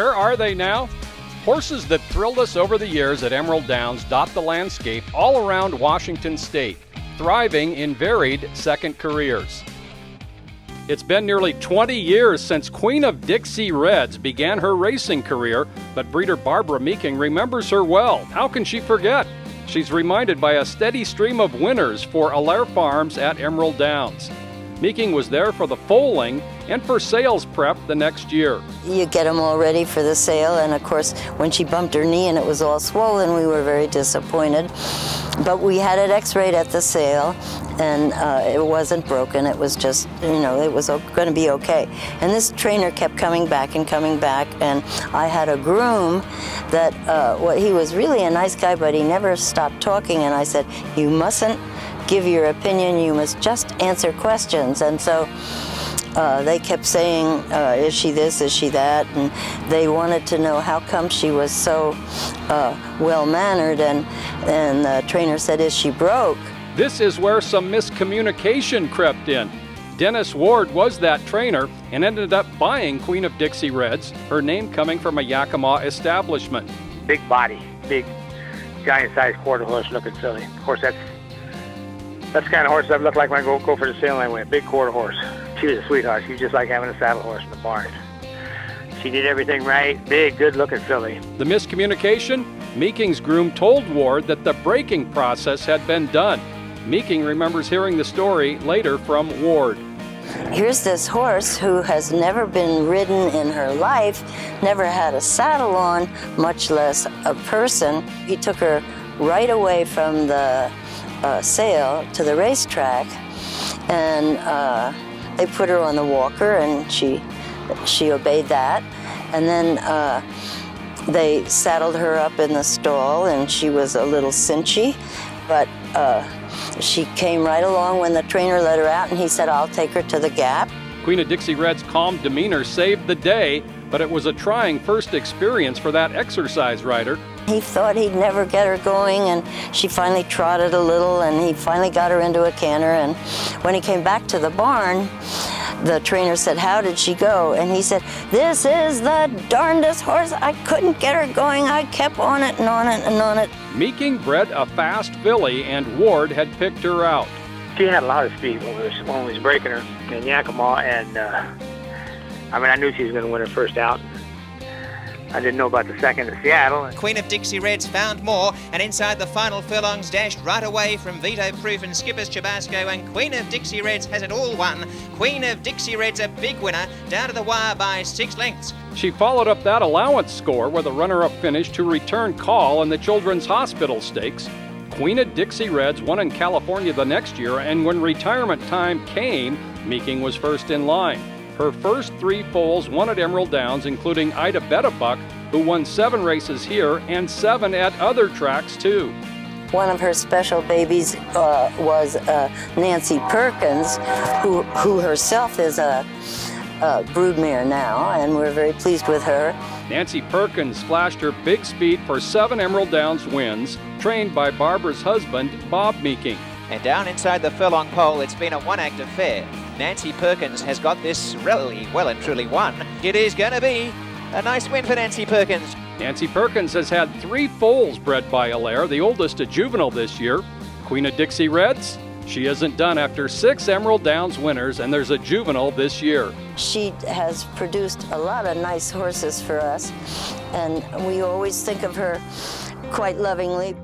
Where are they now? Horses that thrilled us over the years at Emerald Downs dot the landscape all around Washington state, thriving in varied second careers. It's been nearly 20 years since Queen of Dixie Reds began her racing career, but breeder Barbara Meeking remembers her well. How can she forget? She's reminded by a steady stream of winners for Allaire Farms at Emerald Downs. Meeking was there for the foaling and for sales prep the next year. You get them all ready for the sale, and of course, when she bumped her knee and it was all swollen, we were very disappointed. But we had it x-rayed at the sale, and uh, it wasn't broken. It was just, you know, it was going to be okay. And this trainer kept coming back and coming back, and I had a groom that, uh, well, he was really a nice guy, but he never stopped talking, and I said, you mustn't give your opinion, you must just answer questions. And so uh, they kept saying, uh, is she this, is she that? And they wanted to know how come she was so uh, well-mannered. And, and the trainer said, is she broke? This is where some miscommunication crept in. Dennis Ward was that trainer and ended up buying Queen of Dixie Reds, her name coming from a Yakima establishment. Big body, big, giant-sized quarter horse looking silly. Of course, that's that's the kind of horse I look like when I go, go for the sailing I went. Big quarter horse. She was a sweetheart. She was just like having a saddle horse in the barn. She did everything right. Big, good looking filly. The miscommunication? Meeking's groom told Ward that the breaking process had been done. Meeking remembers hearing the story later from Ward. Here's this horse who has never been ridden in her life, never had a saddle on, much less a person. He took her right away from the uh, sale to the racetrack, and uh, they put her on the walker, and she she obeyed that, and then uh, they saddled her up in the stall, and she was a little cinchy, but uh, she came right along when the trainer let her out, and he said, "I'll take her to the gap." Queen of Dixie Red's calm demeanor saved the day, but it was a trying first experience for that exercise rider he thought he'd never get her going, and she finally trotted a little, and he finally got her into a canter. And when he came back to the barn, the trainer said, How did she go? And he said, This is the darndest horse. I couldn't get her going. I kept on it and on it and on it. Meeking bred a fast filly, and Ward had picked her out. She had a lot of speed when we was, when we was breaking her in Yakima, and uh, I mean, I knew she was going to win her first out. I didn't know about the second in Seattle. Queen of Dixie Reds found more, and inside the final furlongs dashed right away from Veto Proof and Skippers Chabasco, and Queen of Dixie Reds has it all won. Queen of Dixie Reds a big winner, down to the wire by six lengths. She followed up that allowance score with a runner-up finish to return call in the Children's Hospital Stakes. Queen of Dixie Reds won in California the next year, and when retirement time came, Meeking was first in line. Her first three foals won at Emerald Downs, including Ida Bettabuck, who won seven races here and seven at other tracks too. One of her special babies uh, was uh, Nancy Perkins, who, who herself is a, a broodmare now, and we're very pleased with her. Nancy Perkins flashed her big speed for seven Emerald Downs wins, trained by Barbara's husband, Bob Meeking. And down inside the furlong pole, it's been a one-act affair. Nancy Perkins has got this really well and truly won. It is going to be a nice win for Nancy Perkins. Nancy Perkins has had three foals bred by Allaire, the oldest a juvenile this year. Queen of Dixie Reds, she isn't done after six Emerald Downs winners, and there's a juvenile this year. She has produced a lot of nice horses for us, and we always think of her quite lovingly.